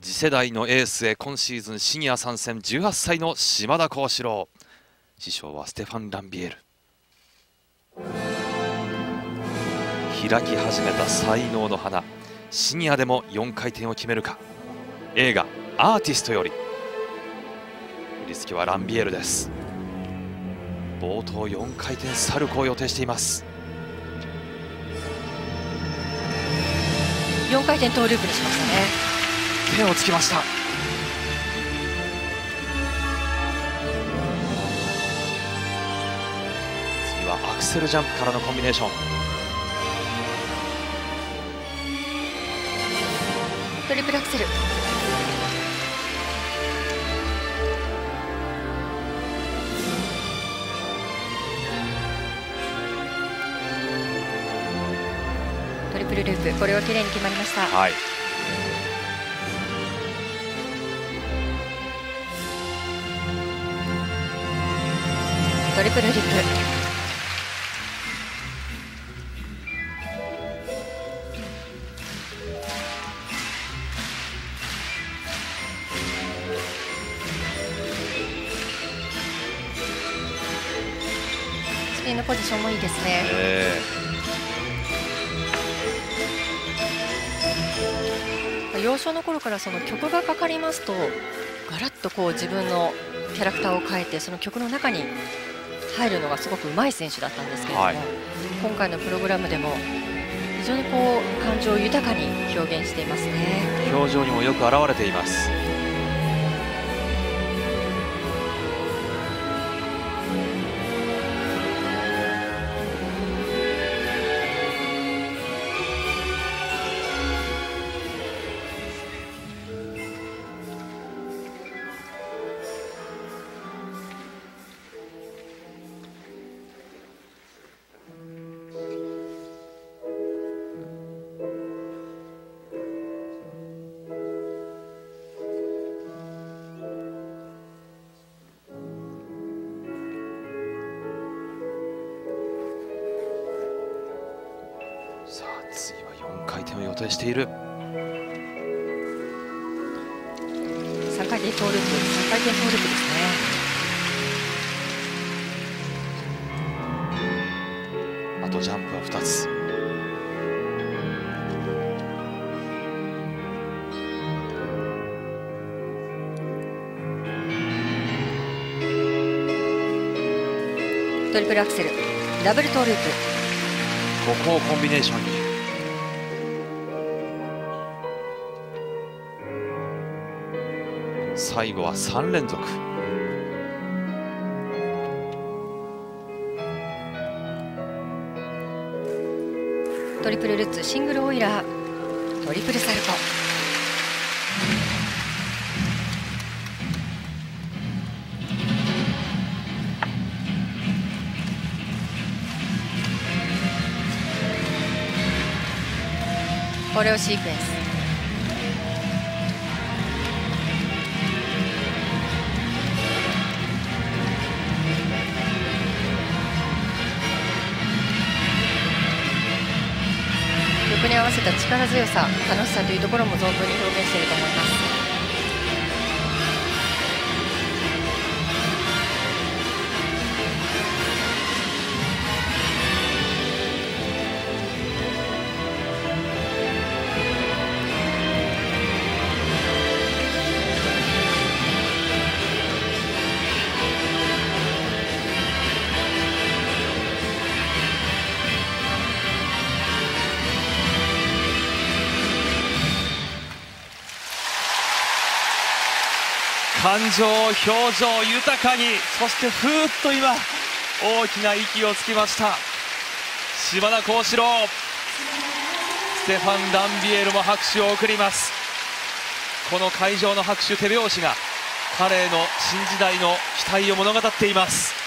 次世代のエースへ今シーズンシニア参戦18歳の島田幸四郎。師匠はステファン・ランビエル。開き始めた才能の花。シニアでも4回転を決めるか。映画「アーティスト」より。振り付けはランビエルです。冒頭4回転サルコーを予定しています。4回転トーループにしましたね。手をつきました。次はアクセルジャンプからのコンビネーション。トリプルアクセルトリプルループこれをきれいに決まりました、はい。トリプルリップ。スピンのポジションもいいですね、え幼少の頃からその曲がかかりますとガラッとこう自分のキャラクターを変えてその曲の中に入るのがすごく上手い選手だったんですけれども、はい今回のプログラムでも非常にこう感情豊かに表現していますね。ー表情にもよく表れています転を予定している。3回転トーループ3回転トーループですね。あとジャンプは2つ。トリプルアクセルダブルトーループ。ここをコンビネーションに最後は3連続。トリプルルッツシングルオイラートリプルサルココレオシークエンス。曲に合わせた力強さ楽しさというところも存分に表現していると思います。感情表情豊かにそしてふーっと今大きな息をつきました。島田幸四郎。ステファン・ダンビエルも拍手を送ります。この会場の拍手手拍子が彼の新時代の期待を物語っています。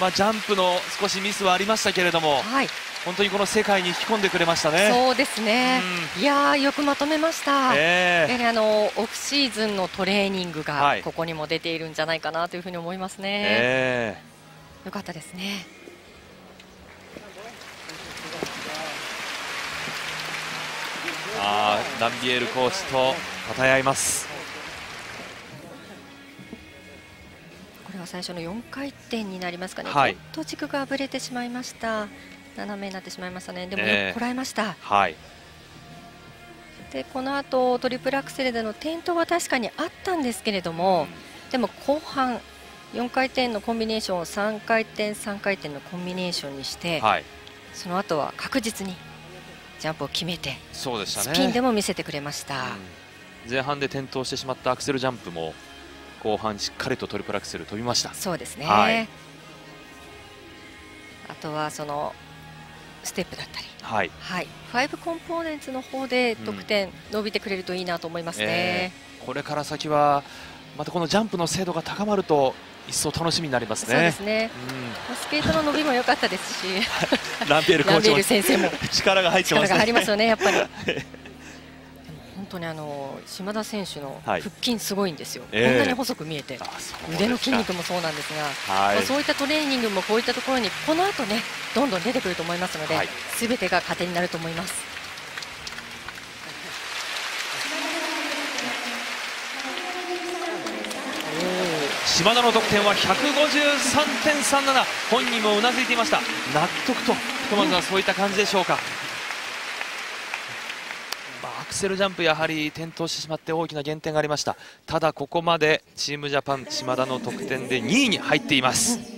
まあ、ジャンプの少しミスはありましたけれども、はい、本当にこの世界に引き込んでくれましたね。そうですね、いやよくまとめました、えー、やはりあのオフシーズンのトレーニングがここにも出ているんじゃないかなというふうに思いますね。えー、よかったですね。あランビエールコーチとたえ合います最初の4回転になりますかね、はい、と軸がぶれてしまいました。斜めになってしまいましたね。でもよくこらえました、はい、でこの後トリプルアクセルでの転倒は確かにあったんですけれども、うん、でも後半4回転のコンビネーションを3回転3回転のコンビネーションにして、はい、その後は確実にジャンプを決めてそうでした、ね、スピンでも見せてくれました、うん、前半で転倒してしまったアクセルジャンプも後半しっかりとトリプルアクセル飛びました。そうですね、はい、あとはそのステップだったり、はい、はい、5コンポーネンツの方で得点伸びてくれるといいなと思いますね、うんえ。ー、これから先はまたこのジャンプの精度が高まると一層楽しみになりますね。そうですね。うん、スケートの伸びも良かったですし、ランペールコーチも先生も。力が入ってます、ね、力が入りますよねやっぱり。本当にあの島田選手の腹筋すごいんですよ、はい、こんなに細く見えて、えー、腕の筋肉もそうなんですが、はい、そういったトレーニングもこういったところにこの後ねどんどん出てくると思いますので、す、べ、てが糧になると思います。島田の得点は153.37本人もうなずいていました。納得とひとまずはそういった感じでしょうか、クセルジャンプやはり転倒してしまって大きな減点がありました。ただここまでチームジャパン島田の得点で2位に入っています。